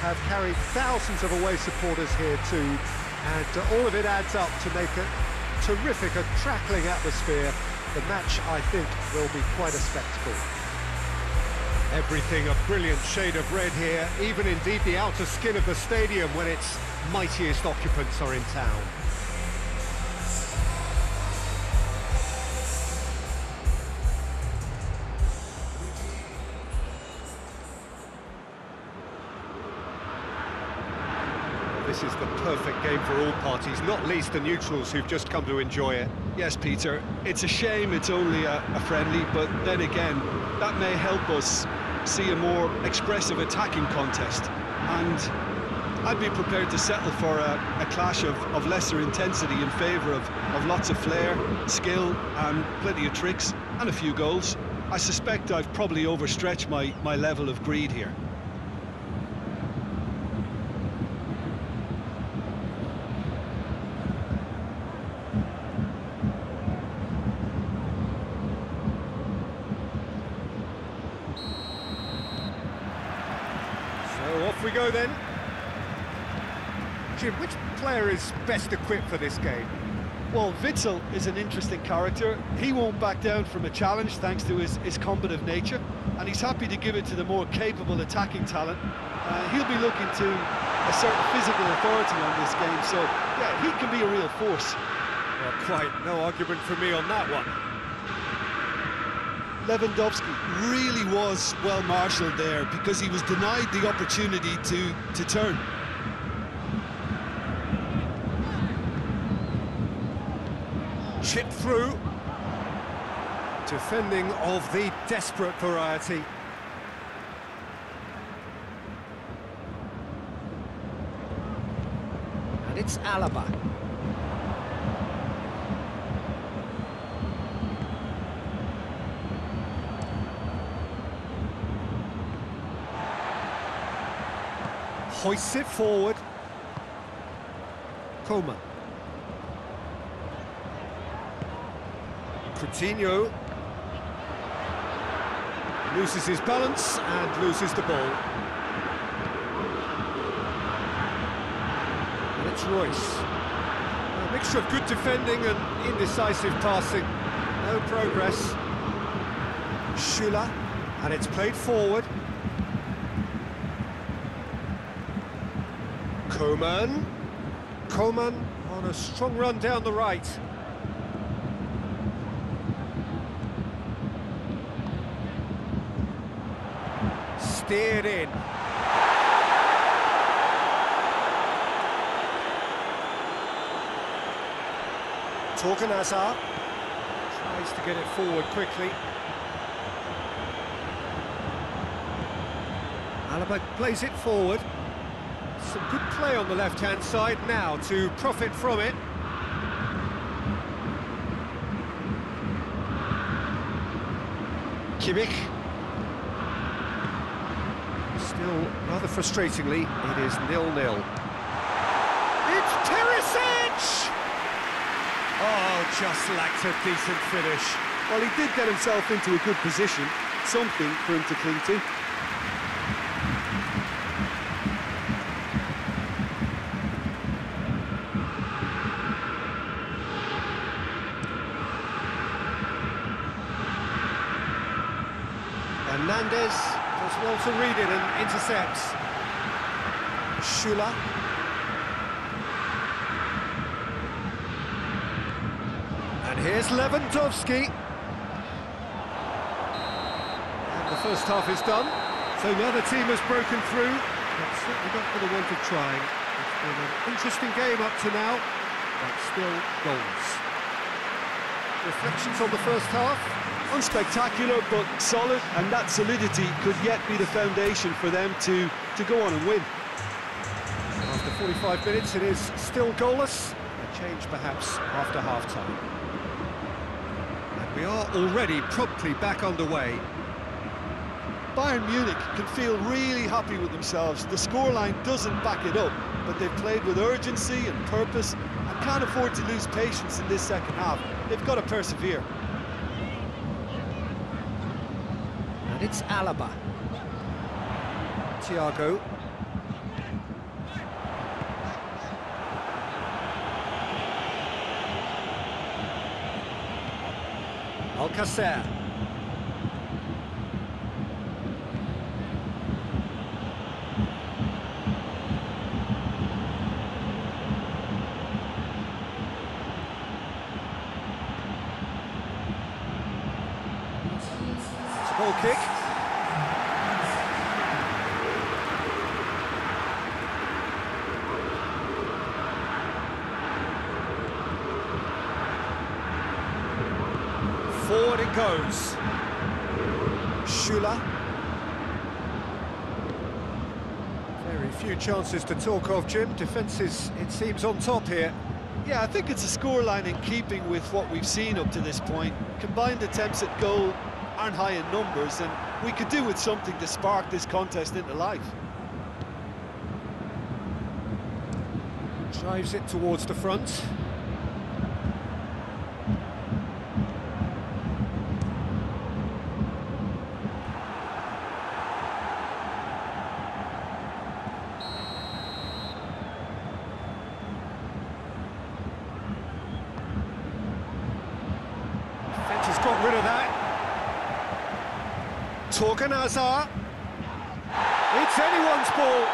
have carried thousands of away supporters here too, and uh, all of it adds up to make a terrific, a crackling atmosphere. The match, I think, will be quite a spectacle. Everything a brilliant shade of red here, even indeed the outer skin of the stadium when its mightiest occupants are in town. This is the perfect game for all parties, not least the neutrals who've just come to enjoy it. Yes, Peter, it's a shame it's only a, a, friendly, but then again, that may help us see a more expressive attacking contest. And I'd be prepared to settle for a, a clash of, of, lesser intensity in favour of, of lots of flair, skill, and plenty of tricks, and a few goals. I suspect I've probably overstretched my, my level of greed here. We go then. Jim, which player is best equipped for this game? Well, Witsel is an interesting character. He won't back down from a challenge thanks to his, his combative nature, and he's happy to give it to the more capable attacking talent. Uh, he'll be looking to a certain physical authority on this game, so yeah, he can be a real force. Well, quite no argument for me on that one. Lewandowski really was well marshalled there because he was denied the opportunity to, to turn. Chip through. Defending of the desperate variety. And it's Alaba. Hoists it forward. Coman. Coutinho. Loses his balance and loses the ball. And it's Reus. A mixture of good defending and indecisive passing. No progress. Schüller. And it's played forward. Coman. Coman on a strong run down the right. Steered in. Thorgan Hazard tries to get it forward quickly. Alaba plays it forward. Some good play on the left-hand side now to profit from it. Kimmich. Still, rather frustratingly, it is nil-nil. It's Perisic! Oh, just lacked a decent finish. Well, he did get himself into a good position, something for him to cling to. Hernandez does well to read it and intercepts. Schüller. And here's Lewandowski. And the first half is done. So the other team has broken through, but certainly not for the want of trying. It's been an interesting game up to now, but still goals. Reflections on the first half? unspectacular but solid and that solidity could yet be the foundation for them to to go on and win after 45 minutes, it is still goalless. A change perhaps after half-time. And we are already promptly back underway. Bayern Munich can feel really happy with themselves. The scoreline doesn't back it up, but they've played with urgency and purpose can't afford to lose patience in this second half. They've got to persevere. And it's Alaba. Thiago. Alcacer. Goal kick. Forward it goes. Schüller. Very few chances to talk of, Jim. Defence is, it seems, on top here. Yeah, I think it's a scoreline in keeping with what we've seen up to this point. Combined attempts at goal aren't high in numbers, and we could do with something to spark this contest into life. Drives it towards the front. Defence has got rid of that. Thorgan. It's anyone's ball.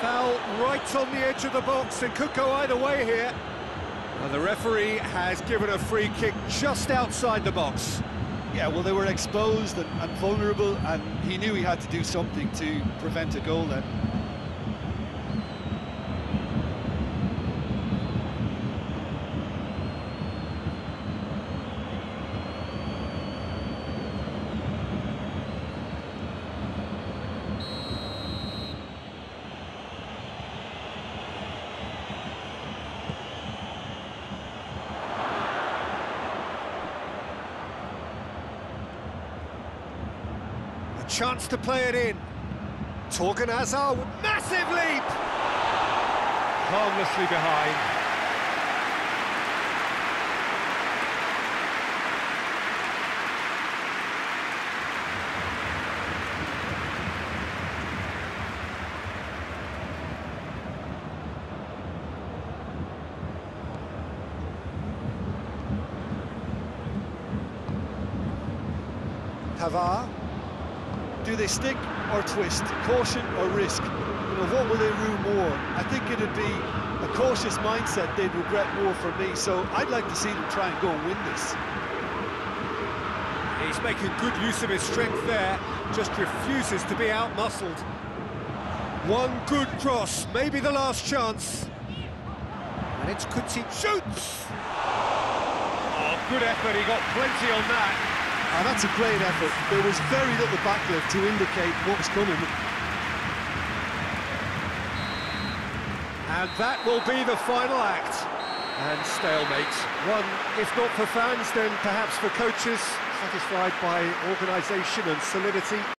Foul right on the edge of the box. It could go either way here. And the referee has given a free kick just outside the box. Yeah, well, they were exposed and, and vulnerable, and he knew he had to do something to prevent a goal then. Chance to play it in. Thorgan Hazard, massive leap! Harmlessly behind. Pavard. Do they stick or twist? Caution or risk? You know, what will they rue more? I think it'd be a cautious mindset they'd regret more for me, so I'd like to see them try and go and win this. He's making good use of his strength there, just refuses to be out-muscled. One good cross, maybe the last chance. And it's Kuti shoots! Oh, good effort, he got plenty on that. Ah, that's a great effort. There was very little backlift to indicate what was coming. And that will be the final act. And stalemate. One, if not for fans, then perhaps for coaches, satisfied by organisation and solidity.